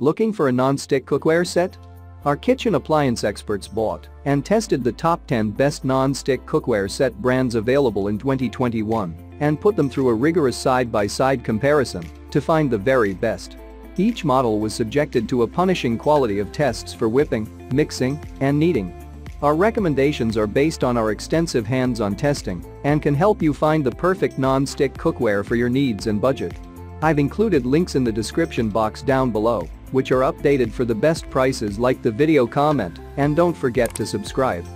Looking for a non-stick cookware set? Our kitchen appliance experts bought and tested the top 10 best non-stick cookware set brands available in 2021 and put them through a rigorous side-by-side comparison to find the very best. Each model was subjected to a punishing quality of tests for whipping, mixing, and kneading. Our recommendations are based on our extensive hands-on testing and can help you find the perfect non-stick cookware for your needs and budget. I've included links in the description box down below which are updated for the best prices like the video comment and don't forget to subscribe.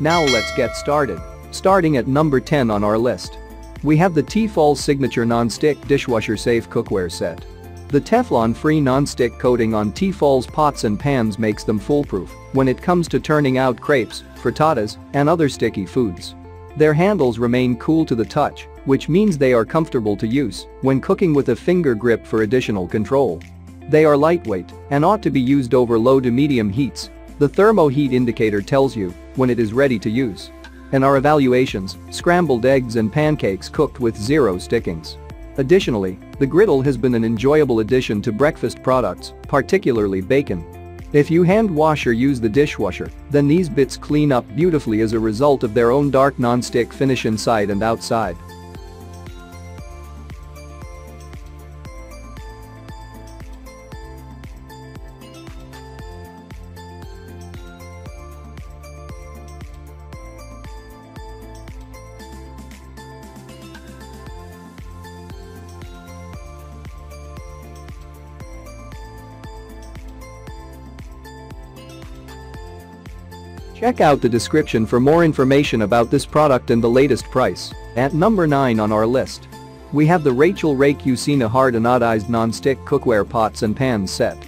Now let's get started. Starting at number 10 on our list. We have the Tefal Signature Non-Stick Dishwasher Safe Cookware Set. The Teflon-free non-stick coating on Tefal's pots and pans makes them foolproof when it comes to turning out crepes, frittatas, and other sticky foods. Their handles remain cool to the touch, which means they are comfortable to use when cooking with a finger grip for additional control. They are lightweight and ought to be used over low to medium heats. The thermo heat indicator tells you when it is ready to use. In our evaluations, scrambled eggs and pancakes cooked with zero stickings. Additionally, the griddle has been an enjoyable addition to breakfast products, particularly bacon. If you hand wash or use the dishwasher, then these bits clean up beautifully as a result of their own dark non-stick finish inside and outside. Check out the description for more information about this product and the latest price. At number 9 on our list. We have the Rachael Ray Cucina hard anodized non-stick cookware pots and pans set.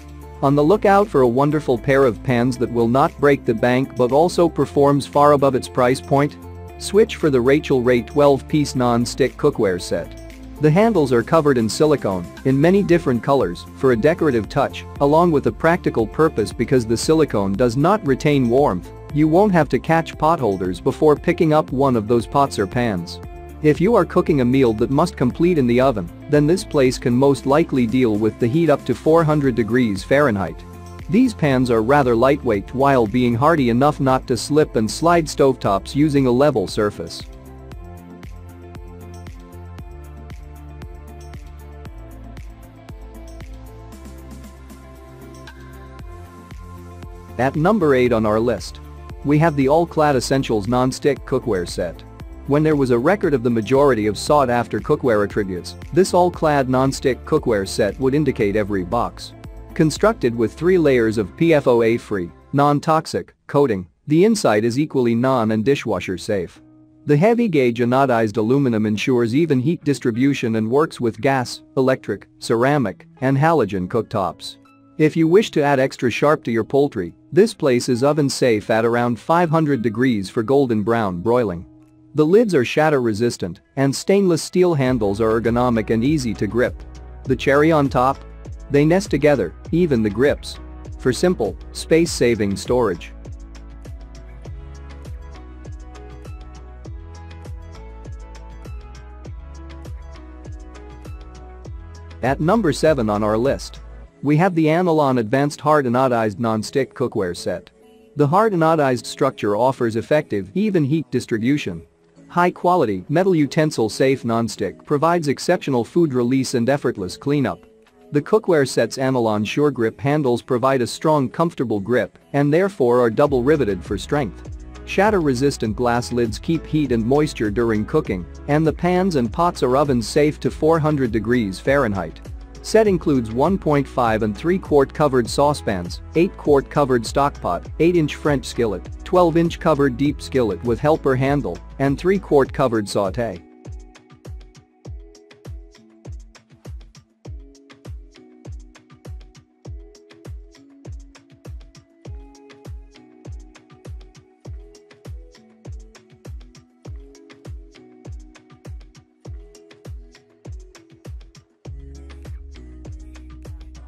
On the lookout for a wonderful pair of pans that will not break the bank but also performs far above its price point? Switch for the Rachael Ray 12-piece non-stick cookware set. The handles are covered in silicone in many different colors for a decorative touch along with a practical purpose because the silicone does not retain warmth you won't have to catch potholders before picking up one of those pots or pans. If you are cooking a meal that must complete in the oven, then this place can most likely deal with the heat up to 400 degrees Fahrenheit. These pans are rather lightweight while being hardy enough not to slip and slide stovetops using a level surface. At number 8 on our list. We have the All-Clad Essentials Non-Stick Cookware Set. When there was a record of the majority of sought-after cookware attributes, this all-clad non-stick cookware set would indicate every box. Constructed with three layers of PFOA-free, non-toxic, coating, the inside is equally non- and dishwasher safe. The heavy-gauge anodized aluminum ensures even heat distribution and works with gas, electric, ceramic, and halogen cooktops. If you wish to add extra sharp to your poultry, this place is oven safe at around 500 degrees for golden brown broiling. The lids are shatter resistant and stainless steel handles are ergonomic and easy to grip. The cherry on top? They nest together, even the grips. For simple, space-saving storage. At number 7 on our list. We have the Anolon Advanced Hard Anodized Non-Stick Cookware Set. The hard anodized structure offers effective, even heat distribution. High-quality, metal utensil-safe non-stick provides exceptional food release and effortless cleanup. The cookware set's Anolon Sure Grip handles provide a strong comfortable grip and therefore are double riveted for strength. Shatter-resistant glass lids keep heat and moisture during cooking, and the pans and pots are oven safe to 400 degrees Fahrenheit. Set includes 1.5 and 3 quart covered saucepans, 8 quart covered stockpot, 8 inch French skillet, 12 inch covered deep skillet with helper handle, and 3 quart covered saute.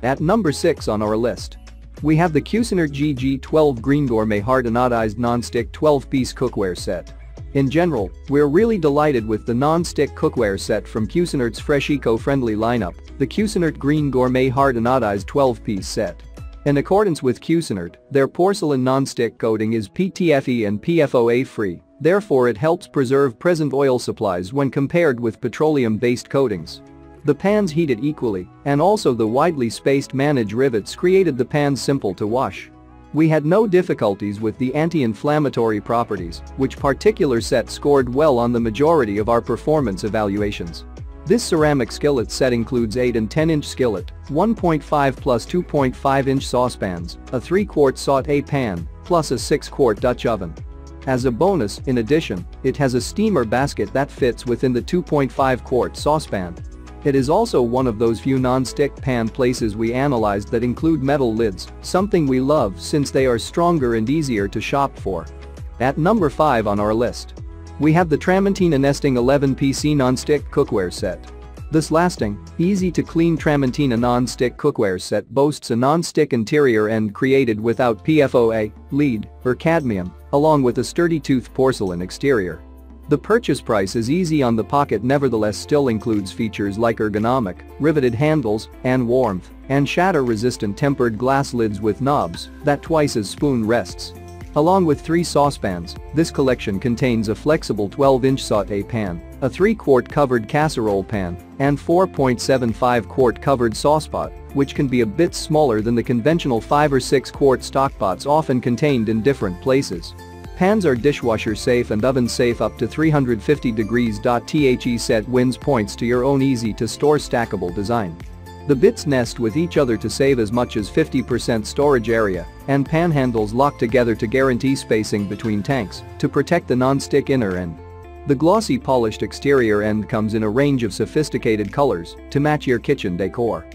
At number 6 on our list. We have the Cuisinart GG12 Green Gourmet Hard Non-Stick 12-piece cookware set. In general, we're really delighted with the non-stick cookware set from Cuisinart's fresh eco-friendly lineup, the Cuisinart Green Gourmet Hard Anodized 12-piece set. In accordance with Cuisinart, their porcelain non-stick coating is PTFE and PFOA free, therefore it helps preserve present oil supplies when compared with petroleum-based coatings. The pans heated equally, and also the widely spaced manage rivets created the pans simple to wash. We had no difficulties with the anti-inflammatory properties, which particular set scored well on the majority of our performance evaluations. This ceramic skillet set includes 8 and 10 inch skillet, 1.5 plus 2.5 inch saucepans, a 3 quart sauté pan, plus a 6 quart Dutch oven. As a bonus, in addition, it has a steamer basket that fits within the 2.5 quart saucepan, it is also one of those few non-stick pan places we analyzed that include metal lids, something we love since they are stronger and easier to shop for. At number 5 on our list. We have the Tramontina Nesting 11 PC non-stick cookware set. This lasting, easy-to-clean Tramontina non-stick cookware set boasts a non-stick interior end created without PFOA, lead, or cadmium, along with a sturdy tooth porcelain exterior. The purchase price is easy on the pocket nevertheless still includes features like ergonomic, riveted handles, and warmth, and shatter-resistant tempered glass lids with knobs that twice as spoon rests. Along with three saucepans, this collection contains a flexible 12-inch sauté pan, a 3-quart covered casserole pan, and 4.75 quart covered saucepot, which can be a bit smaller than the conventional 5 or 6 quart stockpots often contained in different places. Pans are dishwasher safe and oven safe up to 350 degrees. The set wins points to your own easy to store stackable design. The bits nest with each other to save as much as 50% storage area, and pan handles lock together to guarantee spacing between tanks to protect the non-stick inner end. The glossy polished exterior end comes in a range of sophisticated colors to match your kitchen decor.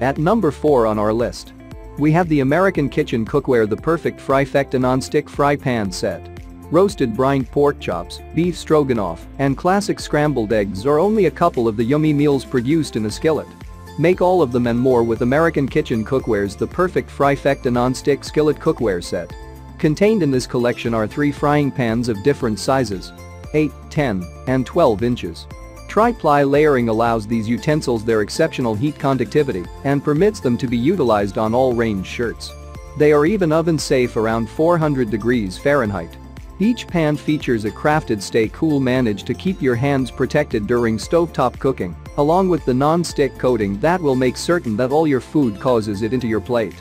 At number 4 on our list. We have the American Kitchen Cookware The Perfect Fryfecta Non-Stick Fry Pan Set. Roasted brined pork chops, beef stroganoff, and classic scrambled eggs are only a couple of the yummy meals produced in a skillet. Make all of them and more with American Kitchen Cookware's The Perfect Fryfecta Non-Stick Skillet Cookware Set. Contained in this collection are three frying pans of different sizes. 8, 10, and 12 inches. Tri-ply layering allows these utensils their exceptional heat conductivity and permits them to be utilized on all range shirts. They are even oven safe around 400 degrees Fahrenheit. Each pan features a crafted stay cool manage to keep your hands protected during stovetop cooking, along with the non-stick coating that will make certain that all your food causes it into your plate.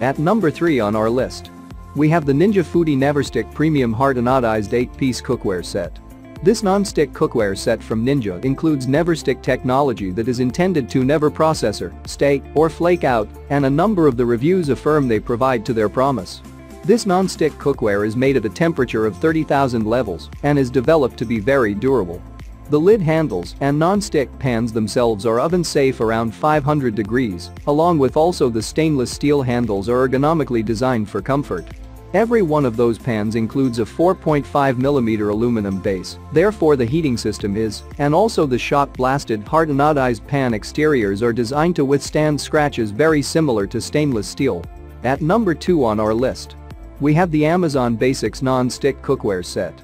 At number 3 on our list. We have the Ninja Foodi Neverstick Premium Hard Anodized 8-piece cookware set. This non-stick cookware set from Ninja includes Neverstick technology that is intended to never processor, stay, or flake out, and a number of the reviews affirm they provide to their promise. This non-stick cookware is made at a temperature of 30,000 levels and is developed to be very durable. The lid handles and non-stick pans themselves are oven safe around 500 degrees, along with also the stainless steel handles are ergonomically designed for comfort. Every one of those pans includes a 4.5mm aluminum base, therefore the heating system is, and also the shot-blasted hard anodized pan exteriors are designed to withstand scratches very similar to stainless steel. At number 2 on our list. We have the Amazon Basics Non-Stick Cookware Set.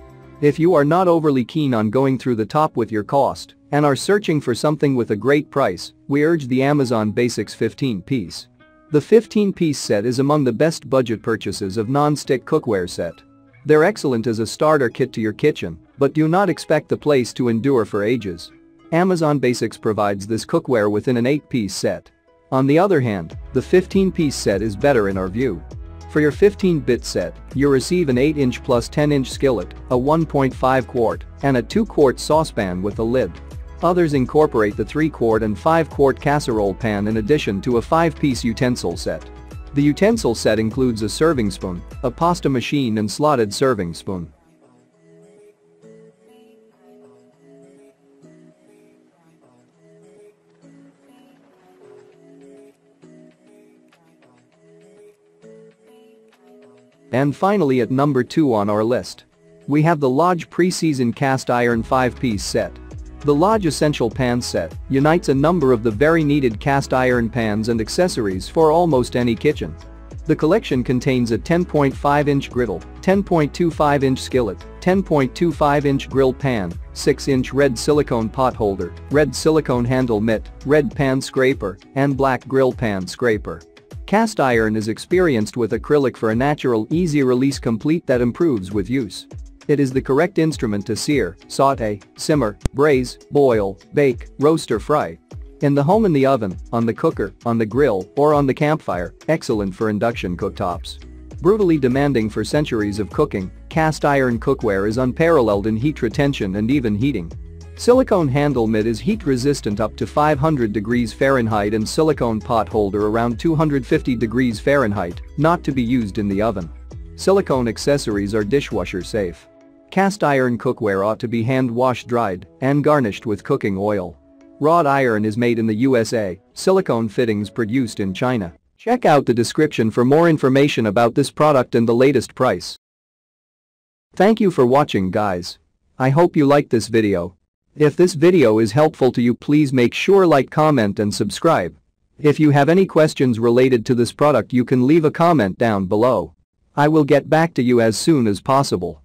If you are not overly keen on going through the top with your cost and are searching for something with a great price, we urge the Amazon Basics 15-piece. The 15-piece set is among the best budget purchases of non-stick cookware set. They're excellent as a starter kit to your kitchen, but do not expect the place to endure for ages. Amazon Basics provides this cookware within an 8-piece set. On the other hand, the 15-piece set is better in our view. For your 15-bit set, you receive an 8-inch plus 10-inch skillet, a 1.5 quart, and a 2-quart saucepan with a lid. Others incorporate the 3-quart and 5-quart casserole pan in addition to a 5-piece utensil set. The utensil set includes a serving spoon, a pasta machine and slotted serving spoon. And finally at number 2 on our list. We have the Lodge Preseason Cast Iron 5-piece set. The Lodge Essential Pan set unites a number of the very needed cast iron pans and accessories for almost any kitchen. The collection contains a 10.5-inch griddle, 10.25-inch skillet, 10.25-inch grill pan, 6-inch red silicone pot holder, red silicone handle mitt, red pan scraper, and black grill pan scraper. Cast iron is experienced with acrylic for a natural easy release complete that improves with use. It is the correct instrument to sear, saute, simmer, braise, boil, bake, roast or fry. In the home in the oven, on the cooker, on the grill, or on the campfire, excellent for induction cooktops. Brutally demanding for centuries of cooking, cast iron cookware is unparalleled in heat retention and even heating. Silicone handle mitt is heat resistant up to 500 degrees Fahrenheit and silicone pot holder around 250 degrees Fahrenheit, not to be used in the oven. Silicone accessories are dishwasher safe. Cast iron cookware ought to be hand washed dried and garnished with cooking oil. Wrought iron is made in the USA, silicone fittings produced in China. Check out the description for more information about this product and the latest price. Thank you for watching guys. I hope you liked this video. If this video is helpful to you please make sure like comment and subscribe. If you have any questions related to this product you can leave a comment down below. I will get back to you as soon as possible.